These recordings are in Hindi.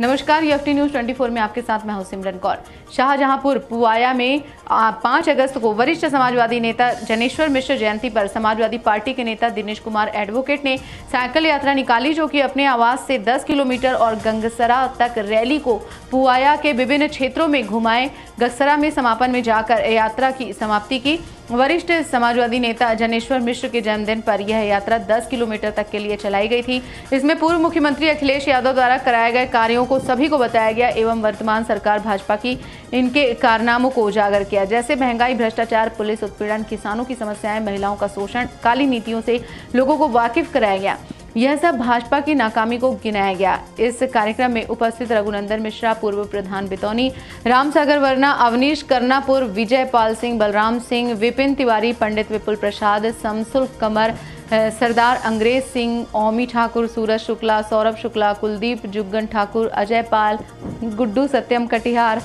नमस्कार यूएफटी न्यूज़ 24 में आपके साथ मैं हूँ सिमरन कौर। शाहजहांपुर पुआया में पाँच अगस्त को वरिष्ठ समाजवादी नेता जनेश्वर मिश्र जयंती पर समाजवादी पार्टी के नेता दिनेश कुमार एडवोकेट ने साइकिल यात्रा निकाली जो कि अपने आवास से 10 किलोमीटर और गंगसरा तक रैली को पुआया के विभिन्न क्षेत्रों में घुमाए। गसरा में समापन में जाकर यात्रा की समाप्ति की। वरिष्ठ समाजवादी नेता जनेश्वर मिश्र के जन्मदिन पर यह यात्रा 10 किलोमीटर तक के लिए चलाई गई थी। इसमें पूर्व मुख्यमंत्री अखिलेश यादव द्वारा कराए गए कार्यों को सभी को बताया गया एवं वर्तमान सरकार भाजपा की इनके कारनामों को उजागर किया। जैसे महँगाई, भ्रष्टाचार, पुलिस उत्पीड़न, किसानों की समस्याएँ, महिलाओं का शोषण, काली नीतियों से लोगों को वाकिफ कराया गया। यह सब भाजपा की नाकामी को गिनाया गया। इस कार्यक्रम में उपस्थित रघुनंदन मिश्रा, पूर्व प्रधान बितौनी, रामसागर वर्मा, अवनीश करनापुर विजय पाल सिंह, बलराम सिंह, विपिन तिवारी, पंडित विपुल प्रसाद समसुल कमर सरदार अंग्रेज़ सिंह, ओमी ठाकुर, सूरज शुक्ला, सौरभ शुक्ला, कुलदीप जुग्गन ठाकुर अजय पाल गुड्डू सत्यम कटिहार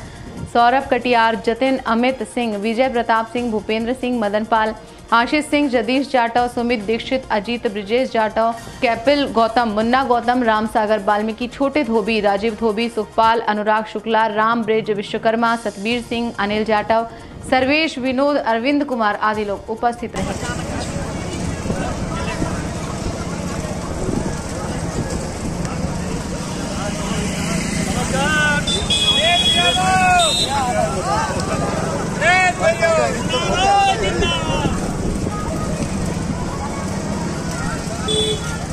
सौरभ कटियार, जतिन अमित सिंह, विजय प्रताप सिंह, भूपेंद्र सिंह, मदन पाल, आशीष सिंह जदीश जाटव, सुमित दीक्षित, अजीत, ब्रिजेश जाटव, कैपिल गौतम, मुन्ना गौतम राम सागर वाल्मीकि, छोटे धोबी, राजीव धोबी, सुखपाल, अनुराग शुक्ला, राम ब्रिज, विश्वकर्मा सतबीर सिंह, अनिल जाटव, सर्वेश, विनोद, अरविंद कुमार आदि लोग उपस्थित रहे। Beep.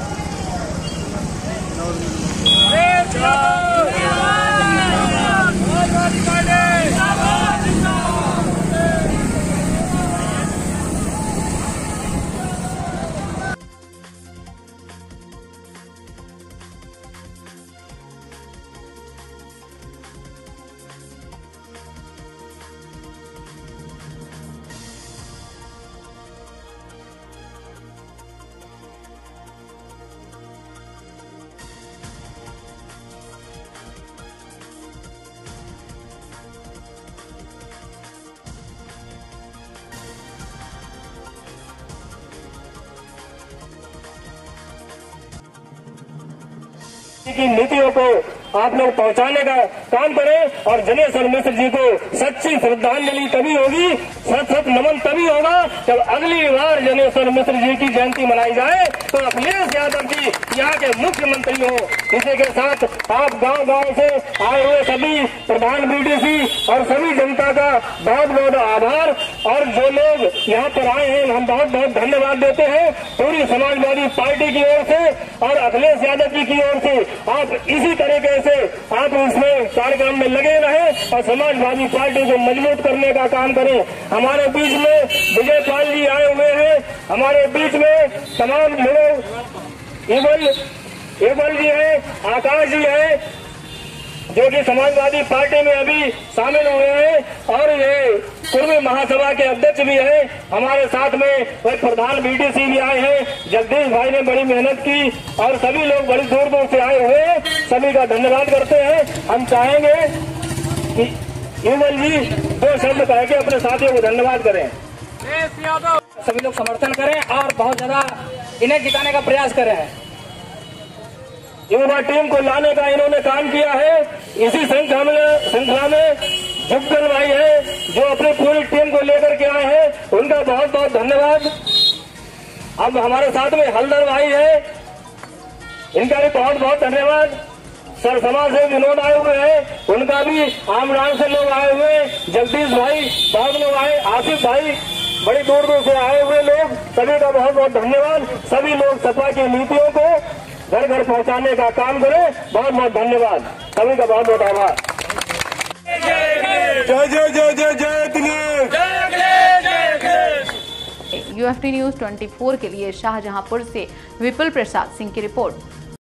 की नीतियों को आप लोग पहुँचाने का काम करें और जनेश्वर मिश्र जी को सच्ची श्रद्धांजलि तभी होगी, सत सत नमन तभी होगा जब अगली बार जनेश्वर मिश्र जी की जयंती मनाई जाए। तो अखिलेश यादव जी यहाँ के मुख्यमंत्री हो। इसी के साथ आप गाँव गाँव से आए हुए सभी प्रधान बीडीसी और सभी जनता का बहुत बहुत आभार। और जो लोग यहाँ पर आए हैं, हम बहुत बहुत धन्यवाद देते हैं पूरी समाजवादी पार्टी की ओर से और अखिलेश यादव जी की ओर से। आप इसी तरीके से आप इसमें कार्यक्रम में लगे रहे और समाजवादी पार्टी को मज़बूत करने का काम करें। हमारे बीच में विजय पाल जी आए हुए हैं। हमारे बीच में तमाम लोग एवल एवल जी है, आकाश जी है जो कि समाजवादी पार्टी में अभी शामिल हुए हैं और ये पूर्व महासभा के अध्यक्ष भी हैं। हमारे साथ में वह प्रधान बीडीसी भी आए हैं। जगदीश भाई ने बड़ी मेहनत की और सभी लोग बड़ी दूर दूर से आए हुए हैं। सभी का धन्यवाद करते हैं। हम चाहेंगे कि युवल जी दो शब्द कह के अपने साथियों को धन्यवाद करें। सभी लोग समर्थन करें और बहुत ज़्यादा इन्हें जिताने का प्रयास करें। युवा टीम को लाने का इन्होंने काम किया है। इसी श्रृंखला में श्रृंखला में जुगल भाई है, जो अपनी पूरी टीम को लेकर के आए हैं। उनका बहुत बहुत धन्यवाद। अब हमारे साथ में हल्दर भाई है। इनका भी बहुत बहुत धन्यवाद। सर समाज से विनोद आए हुए हैं। उनका भी आम राम से लोग आए हुए जगदीश भाई बहुत लोग आए आसिफ भाई, बड़ी दूर दूर से आए हुए लोग। सभी का बहुत बहुत धन्यवाद। सभी लोग सपा की नीतियों को घर घर पहुँचाने का काम करे। बहुत बहुत धन्यवाद। सभी का बहुत बहुत आभार। जय जय जय जय जय यूएफटी न्यूज़ 24 के लिए शाहजहांपुर से विपुल प्रसाद सिंह की रिपोर्ट।